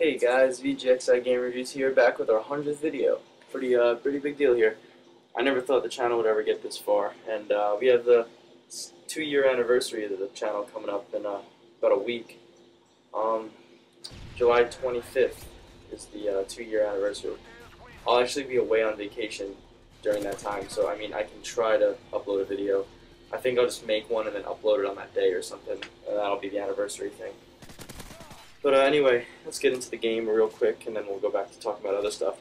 Hey guys, VGXI Game Reviews here, back with our 100th video. Pretty, uh, pretty big deal here. I never thought the channel would ever get this far, and uh, we have the two-year anniversary of the channel coming up in uh, about a week. Um, July 25th is the uh, two-year anniversary. I'll actually be away on vacation during that time, so I mean, I can try to upload a video. I think I'll just make one and then upload it on that day or something, and that'll be the anniversary thing. But uh, anyway, let's get into the game real quick, and then we'll go back to talking about other stuff.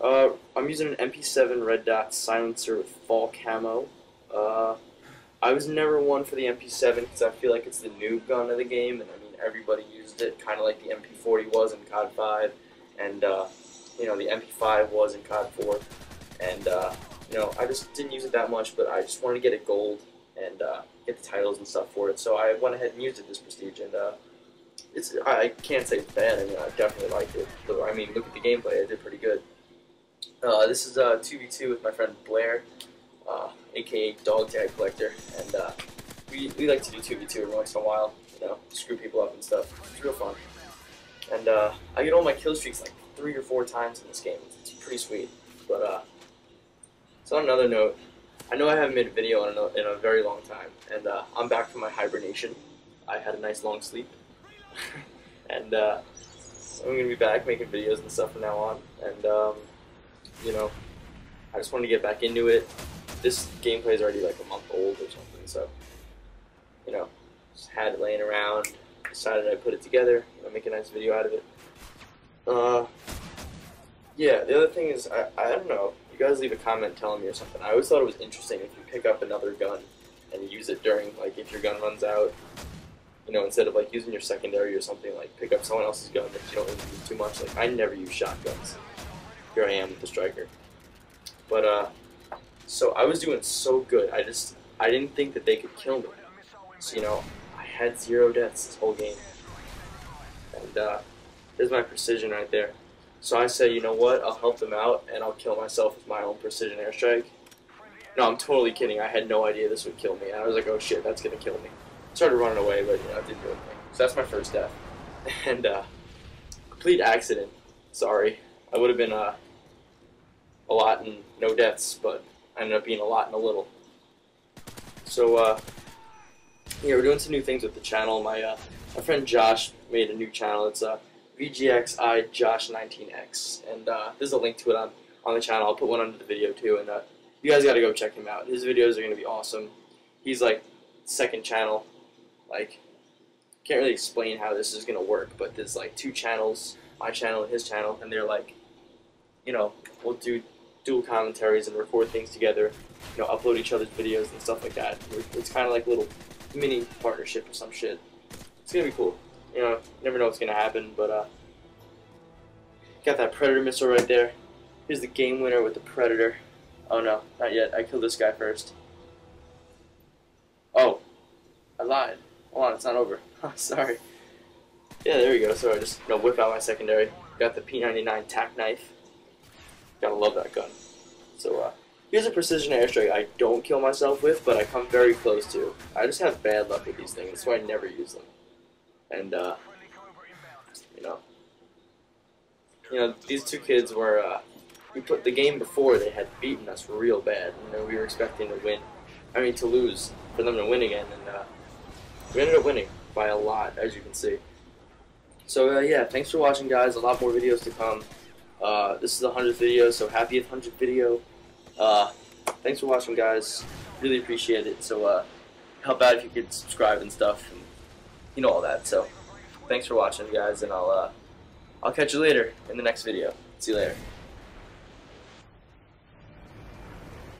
Uh, I'm using an MP7 red dot silencer with fall camo. Uh, I was never one for the MP7 because I feel like it's the new gun of the game, and I mean everybody used it, kind of like the MP40 was in COD 5, and uh, you know the MP5 was in COD 4, and uh, you know I just didn't use it that much, but I just wanted to get it gold and uh, get the titles and stuff for it, so I went ahead and used it this prestige, and it's I can't say bad. I mean, I definitely liked it. I mean, look at the gameplay; it did pretty good. Uh, this is uh, 2v2 with my friend Blair, uh, aka Dog Tag Collector, and uh, we, we like to do 2v2 every once in a while, you know, screw people up and stuff. It's real fun. And uh, I get all my kill streaks like three or four times in this game. It's pretty sweet. But uh, so on another note, I know I haven't made a video in a, in a very long time, and uh, I'm back from my hibernation. I had a nice long sleep, and uh, I'm gonna be back making videos and stuff from now on. And um, you know, I just wanted to get back into it. This gameplay is already like a month old or something, so you know, just had it laying around. Decided I'd put it together, you know, make a nice video out of it. Uh, yeah, the other thing is, I, I don't know, you guys leave a comment telling me or something. I always thought it was interesting if you pick up another gun and use it during, like, if your gun runs out, you know, instead of, like, using your secondary or something, like, pick up someone else's gun that you don't really use too much. Like, I never use shotguns. Here I am with the striker. But, uh, so I was doing so good. I just, I didn't think that they could kill me. So, you know, I had zero deaths this whole game. And, uh, there's my precision right there. So I said, you know what, I'll help them out and I'll kill myself with my own precision airstrike. No, I'm totally kidding. I had no idea this would kill me. And I was like, oh shit, that's gonna kill me. Started running away, but you know, it didn't do anything. So that's my first death. And uh, complete accident. Sorry. I would have been uh, a lot and no deaths, but I ended up being a lot and a little. So uh, yeah, we're doing some new things with the channel. My uh, my friend Josh made a new channel. It's uh, VGXI Josh 19X, and uh, there's a link to it on on the channel. I'll put one under the video too, and uh, you guys got to go check him out. His videos are gonna be awesome. He's like second channel, like can't really explain how this is gonna work, but there's like two channels, my channel and his channel, and they're like, you know, we'll do dual commentaries and record things together, you know, upload each other's videos and stuff like that. It's kind of like a little mini partnership or some shit. It's gonna be cool you know, never know what's gonna happen, but uh, got that Predator missile right there. Here's the game winner with the Predator. Oh no, not yet. I killed this guy first. Oh, I lied. Hold on, it's not over. Sorry. Yeah, there we go. So I just you know, whip out my secondary. Got the P99 tac knife. Gotta love that gun. So uh, here's a precision airstrike I don't kill myself with, but I come very close to. I just have bad luck with these things, so I never use them and uh, you know, you know, these two kids were. Uh, we put the game before they had beaten us real bad. You know, we were expecting to win. I mean, to lose for them to win again, and uh, we ended up winning by a lot, as you can see. So uh, yeah, thanks for watching, guys. A lot more videos to come. Uh, this is the 100th video, so happy 100th video. Uh, thanks for watching, guys. Really appreciate it. So uh, help out if you could subscribe and stuff. And, you know all that. So thanks for watching, guys, and I'll uh, I'll catch you later in the next video. See you later.